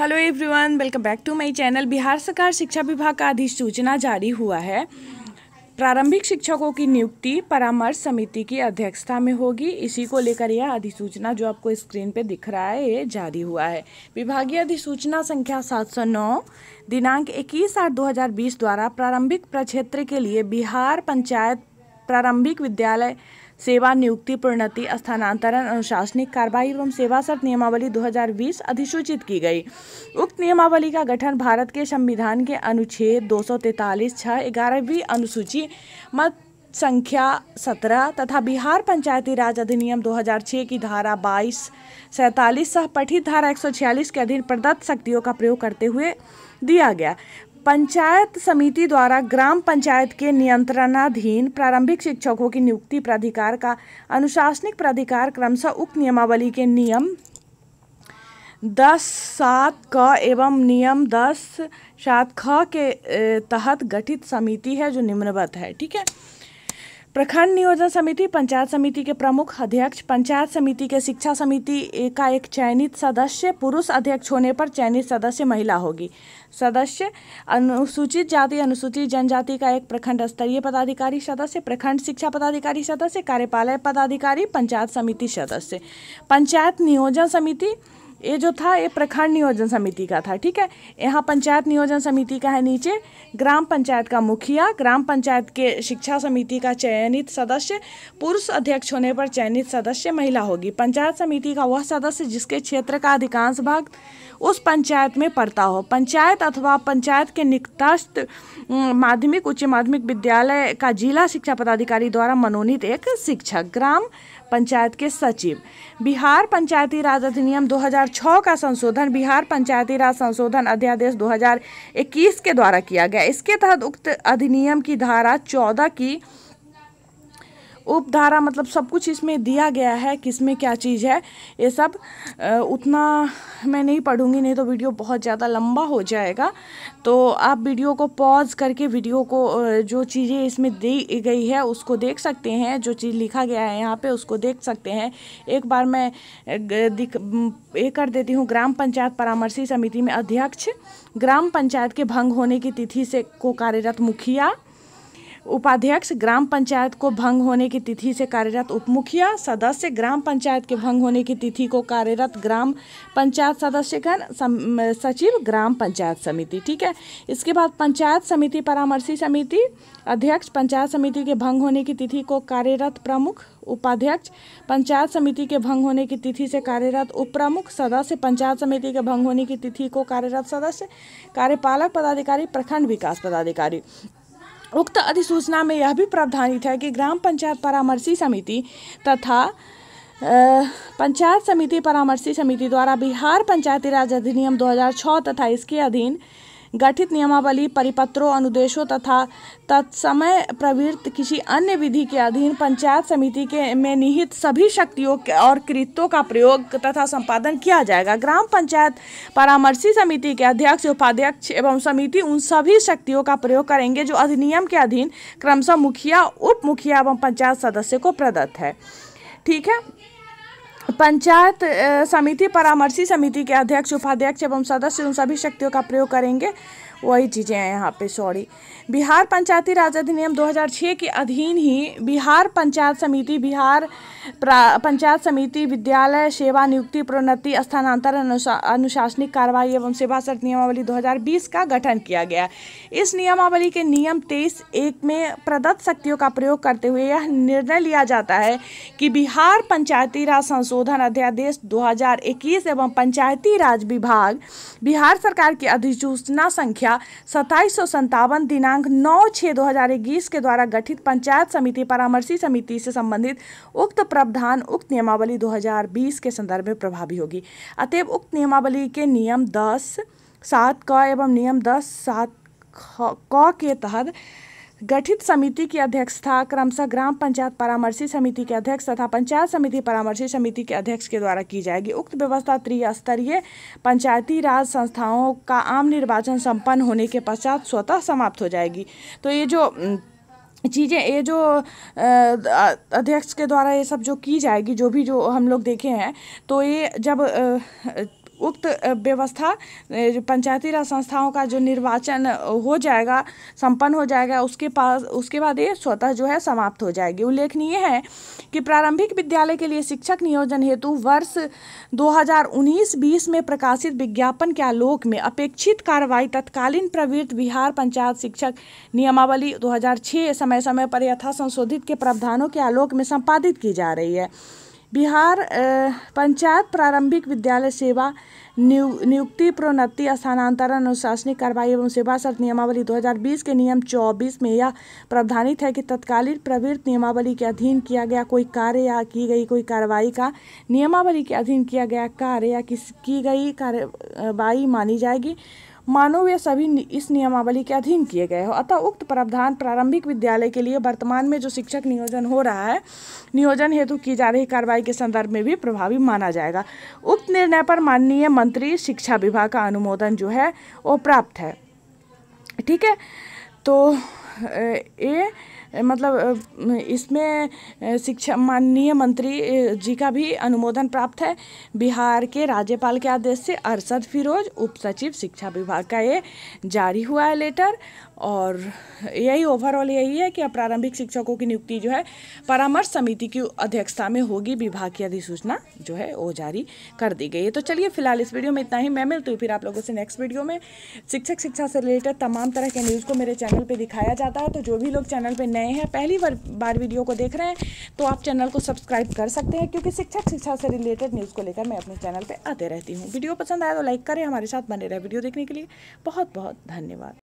Hello everyone welcome back to my channel Bihar सरकार शिक्षा विभाग का अधिसूचना जारी हुआ है। प्रारंभिक शिक्षकों की नियुक्ति परामर्श समिति की अध्यक्षता में होगी। इसी को लेकर यह अधिसूचना जो आपको स्क्रीन पे दिख रहा है, ये जारी हुआ है। विभागीय अधिसूचना संख्या 709 दिनांक 21 आठ 2020 द्वारा प्रारंभिक प्रक्षेत्र के लिए बिहार पंचायत प्रारंभिक विद्यालय सेवा नियुक्ति प्रोन्नति स्थानांतरण, अनुशासनिक कार्रवाई एवं सेवा शर्त नियमावली 2020 अधिसूचित की गई। उक्त नियमावली का गठन भारत के संविधान के अनुच्छेद दो सौ तैतालीस छः ग्यारहवीं अनुसूची, मत संख्या सत्रह तथा बिहार पंचायती राज अधिनियम 2006 की धारा बाईस, सैंतालीस सह पठित धारा 146 के अधीन प्रदत्त शक्तियों का प्रयोग करते हुए दिया गया। पंचायत समिति द्वारा ग्राम पंचायत के नियंत्रणाधीन प्रारंभिक शिक्षकों की नियुक्ति प्राधिकार का अनुशासनिक प्राधिकार क्रमशः उक्त नियमावली के नियम दस सात क एवं नियम दस सात ख के तहत गठित समिति है जो निम्नवत है, ठीक है? प्रखंड नियोजन समिति, पंचायत समिति के प्रमुख अध्यक्ष, पंचायत समिति के शिक्षा समिति का एक चयनित सदस्य, पुरुष अध्यक्ष होने पर चयनित सदस्य महिला होगी। सदस्य अनुसूचित जाति, अनुसूचित जनजाति का एक प्रखंड स्तरीय पदाधिकारी सदस्य, प्रखंड शिक्षा पदाधिकारी सदस्य कार्यपालय पदाधिकारी, पंचायत समिति सदस्य। पंचायत नियोजन समिति ये जो था, ये प्रखंड नियोजन समिति का था, ठीक है? यहाँ पंचायत नियोजन समिति का है नीचे, ग्राम पंचायत का मुखिया, ग्राम पंचायत के शिक्षा समिति का चयनित सदस्य, पुरुष अध्यक्ष होने पर चयनित सदस्य महिला होगी। पंचायत समिति का वह सदस्य जिसके क्षेत्र का अधिकांश भाग उस पंचायत में पड़ता हो। पंचायत अथवा पंचायत के निकटस्थ माध्यमिक, उच्च माध्यमिक विद्यालय का जिला शिक्षा पदाधिकारी द्वारा मनोनीत एक शिक्षक, ग्राम पंचायत के सचिव। बिहार पंचायती राज अधिनियम 2006 का संशोधन बिहार पंचायती राज संशोधन अध्यादेश 2021 के द्वारा किया गया। इसके तहत उक्त अधिनियम की धारा 14 की उपधारा मतलब सब कुछ इसमें दिया गया है किसमें क्या चीज़ है, ये सब उतना मैं नहीं पढ़ूँगी, नहीं तो वीडियो बहुत ज़्यादा लंबा हो जाएगा। तो आप वीडियो को पॉज करके, वीडियो को जो चीज़ें इसमें दी गई है, उसको देख सकते हैं, जो चीज़ लिखा गया है यहाँ पे, उसको देख सकते हैं। एक बार मैं दिख, ये कर देती हूँ, ग्राम पंचायत परामर्शी समिति में अध्यक्ष। ग्राम पंचायत के भंग होने की तिथि से को कार्यरत मुखिया उपाध्यक्ष ग्राम पंचायत को भंग होने की तिथि से कार्यरत उपमुखिया, सदस्य ग्राम पंचायत के भंग होने की तिथि को कार्यरत ग्राम पंचायत सदस्यगण सचिव ग्राम पंचायत समिति, ठीक है? इसके बाद पंचायत समिति, परामर्शी समिति, अध्यक्ष पंचायत समिति के भंग होने की तिथि को कार्यरत प्रमुख उपाध्यक्ष, पंचायत समिति के भंग होने की तिथि से कार्यरत उप प्रमुख सदस्य पंचायत समिति के भंग होने की तिथि को कार्यरत सदस्य, कार्यपालक पदाधिकारी, प्रखंड विकास पदाधिकारी। उक्त अधिसूचना में यह भी प्रावधानित है कि ग्राम पंचायत परामर्शी समिति तथा पंचायत समिति परामर्शी समिति द्वारा बिहार पंचायती राज अधिनियम 2006 तथा इसके अधीन गठित नियमावली, परिपत्रों, अनुदेशों तथा तत्समय प्रवृत्त किसी अन्य विधि के अधीन पंचायत समिति के में निहित सभी शक्तियों और कृत्यों का प्रयोग तथा संपादन किया जाएगा। ग्राम पंचायत परामर्शी समिति के अध्यक्ष, उपाध्यक्ष एवं समिति उन सभी शक्तियों का प्रयोग करेंगे जो अधिनियम के अधीन क्रमशः मुखिया, उप मुखिया एवं पंचायत सदस्य को प्रदत्त है। ठीक है? पंचायत समिति, परामर्शी समिति के अध्यक्ष, उपाध्यक्ष एवं सदस्य, उन सभी शक्तियों का प्रयोग करेंगे। वही चीज़ें हैं यहाँ पे सॉरी बिहार पंचायती राज अधिनियम 2006 के अधीन ही बिहार पंचायत समिति बिहार पंचायत समिति विद्यालय सेवा नियुक्ति प्रोन्नति स्थानांतरण अनुशा, अनुशासनिक कार्रवाई एवं सेवा शर्त नियमावली 2020 का गठन किया गया। इस नियमावली के नियम तेईस एक में प्रदत्त शक्तियों का प्रयोग करते हुए यह निर्णय लिया जाता है कि बिहार पंचायती राज संशोधन अध्यादेश दो हज़ार इक्कीस एवं पंचायती राज विभाग बिहार सरकार की अधिसूचना संख्या सत्ताईस दिनांक नौ छः दो के द्वारा गठित पंचायत समिति, परामर्शी समिति से संबंधित उक्त प्रावधान, उक्त नियमावली 2020 के संदर्भ में प्रभावी होगी। अतएव उक्त नियमावली के नियम दस सात क एवं नियम दस सात क के तहत गठित समिति की अध्यक्षता क्रमशः ग्राम पंचायत परामर्शी समिति के अध्यक्ष तथा पंचायत समिति परामर्शी समिति के अध्यक्ष के द्वारा की जाएगी। उक्त व्यवस्था त्रिस्तरीय पंचायती राज संस्थाओं का आम निर्वाचन संपन्न होने के पश्चात स्वतः समाप्त हो जाएगी। तो ये जो चीज़ें, ये जो अध्यक्ष के द्वारा ये सब जो की जाएगी, जो भी जो हम लोग देखे हैं तो ये जब उक्त व्यवस्था पंचायती राज संस्थाओं का जो निर्वाचन हो जाएगा, संपन्न हो जाएगा, उसके पास, उसके बाद ये स्वतः जो है समाप्त हो जाएगी। उल्लेखनीय है कि प्रारंभिक विद्यालय के लिए शिक्षक नियोजन हेतु वर्ष 2019-20 में प्रकाशित विज्ञापन के आलोक में अपेक्षित कार्रवाई तत्कालीन प्रवृत्त बिहार पंचायत शिक्षक नियमावली 2006 समय समय पर यथा संशोधित के प्रावधानों के आलोक में संपादित की जा रही है। बिहार पंचायत प्रारंभिक विद्यालय सेवा नियुक्ति प्रोन्नति स्थानांतरण अनुशासनिक कार्रवाई एवं सेवा शर्त नियमावली 2020 के नियम 24 में यह प्रावधानित है कि तत्कालीन प्रवृत्त नियमावली के अधीन किया गया कोई कार्य या की गई कोई कार्रवाई का नियमावली के अधीन किया गया कार्य या किस, की गई कार्रवाई मानी जाएगी। मानो वे सभी इस नियमावली के अधीन किए गए हो। अतः उक्त प्रावधान प्रारंभिक विद्यालय के लिए वर्तमान में जो शिक्षक नियोजन हो रहा है, नियोजन हेतु की जा रही कार्रवाई के संदर्भ में भी प्रभावी माना जाएगा। उक्त निर्णय पर माननीय मंत्री, शिक्षा विभाग का अनुमोदन जो है, वो प्राप्त है। ठीक है? तो ये मतलब इसमें शिक्षा, माननीय मंत्री जी का भी अनुमोदन प्राप्त है। बिहार के राज्यपाल के आदेश से अरसद फिरोज, उप सचिव शिक्षा विभाग का ये जारी हुआ है लेटर। और यही ओवरऑल यही है कि प्रारंभिक शिक्षकों की नियुक्ति जो है परामर्श समिति की अध्यक्षता में होगी, विभाग की अधिसूचना जो है वो जारी कर दी गई है। तो चलिए फ़िलहाल इस वीडियो में इतना ही। मैं मिलती हूँ फिर आप लोगों से नेक्स्ट वीडियो में। शिक्षक शिक्षा से रिलेटेड तमाम तरह के न्यूज़ को मेरे चैनल पर दिखाया जाता है। तो जो भी लोग चैनल पर नए हैं, पहली बार वीडियो को देख रहे हैं तो आप चैनल को सब्सक्राइब कर सकते हैं, क्योंकि शिक्षक शिक्षा से रिलेटेड न्यूज़ को लेकर मैं अपने चैनल पर आते रहती हूँ। वीडियो पसंद आया तो लाइक करें, हमारे साथ बने रहे वीडियो देखने के लिए। बहुत बहुत धन्यवाद।